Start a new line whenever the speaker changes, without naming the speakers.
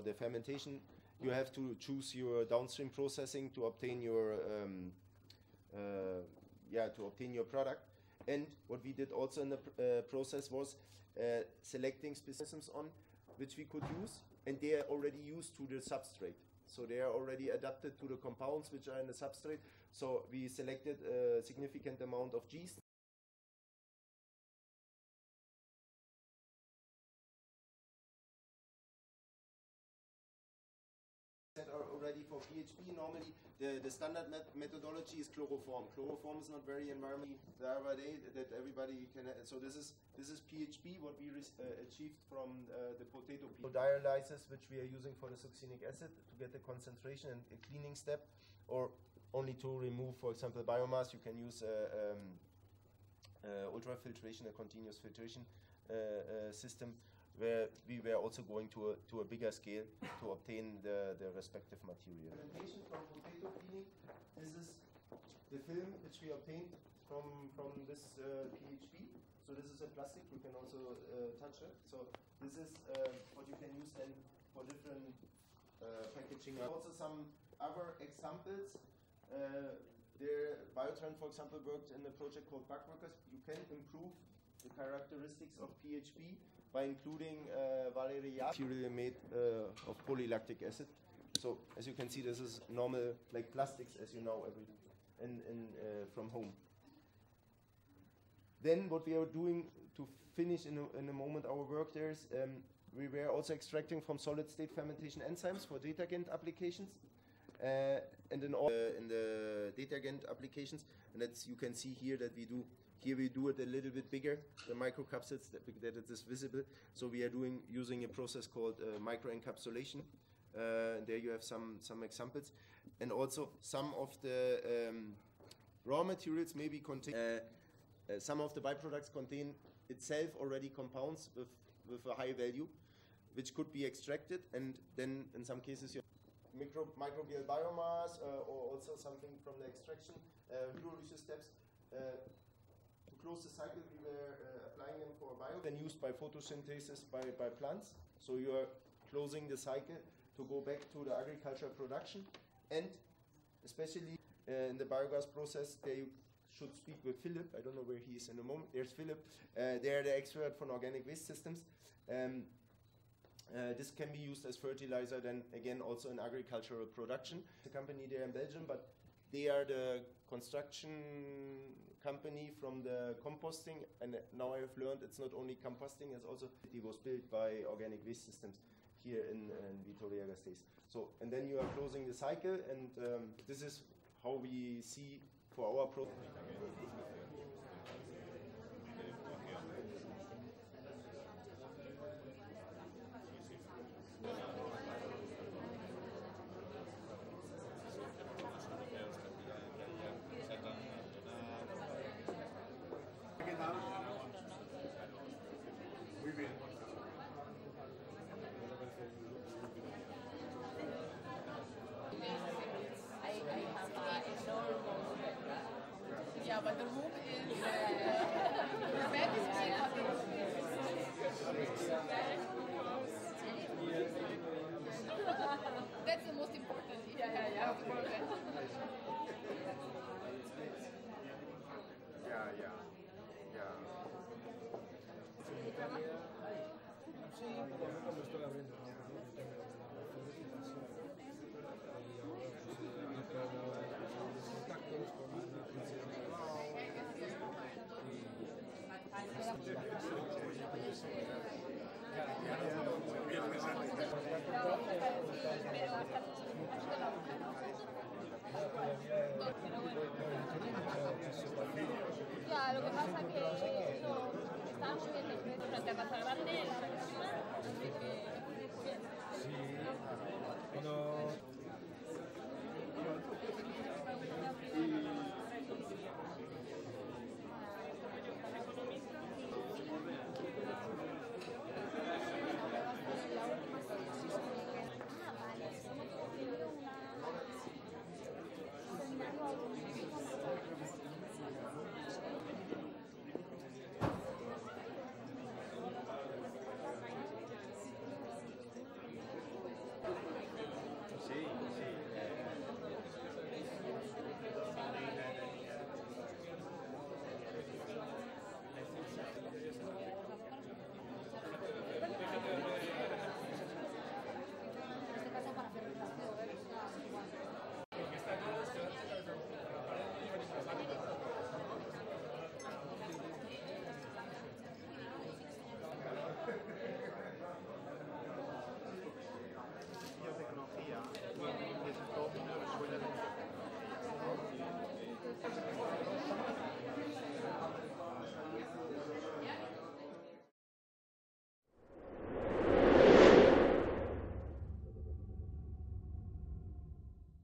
the fermentation, you have to choose your downstream processing to obtain your um, uh, yeah to obtain your product. And what we did also in the uh, process was uh, selecting specimens on which we could use, and they are already used to the substrate. So they are already adapted to the compounds which are in the substrate. So we selected a significant amount of yeast. For PHB. Normally, the, the standard met- methodology is chloroform. Chloroform is not very environmentally that everybody can. So this is this is PHB what we uh, achieved from uh, the potato peel. Dialysis, which we are using for the succinic acid to get the concentration and a cleaning step, or only to remove, for example, biomass. You can use uh, um, uh, ultrafiltration, a continuous filtration uh, uh, system, where we were also going to a, to a bigger scale to obtain the, the respective material. From potato peeling. This is the film which we obtained from from this uh, PHB. So this is a plastic. You can also uh, touch it. So this is uh, what you can use then for different uh, packaging. Also some other examples. Uh, there, Biotrend, for example, worked in a project called Bug Workers. You can improve the characteristics of PHB by including uh, made uh, of polylactic acid. So as you can see, this is normal like plastics as you know every in, in uh, from home. Then what we are doing to finish in a, in a moment our work there is um, we were also extracting from solid state fermentation enzymes for detergent applications. Uh, and in, all, uh, in the detergent applications, and that's you can see here that we do here we do it a little bit bigger, the microcapsules that, that it is visible. So we are doing using a process called uh, microencapsulation. Uh, there you have some some examples, and also some of the um, raw materials maybe contain. Uh, uh, some of the byproducts contain itself already compounds with with a high value, which could be extracted, and then in some cases you micro, microbial biomass uh, or also something from the extraction uh, steps. Uh, to close the cycle, we were uh, applying them for bio, then used by photosynthesis by, by plants. So you are closing the cycle to go back to the agricultural production, and especially uh, in the biogas process, there you should speak with Philip. I don't know where he is in a moment. There's Philip. Uh, they're the expert for organic waste systems. Um, uh, this can be used as fertilizer then again also in agricultural production. The company there in Belgium, but they are the construction company from the composting and now I have learned it's not only composting, it's also it was built by organic waste systems here in, in Vitoria Gasteiz. So and then you are closing the cycle and um, this is how we see for our product.
Yeah, but the room is uh, red is cheap. That's the most important. Yeah, yeah, yeah, of course.
Ya, ya, ya.
Sí, por lo menos lo estoy abriendo. ¿no? Porque
Ya, lo que pasa que no, están subiendo el precio frente a Casalgrande,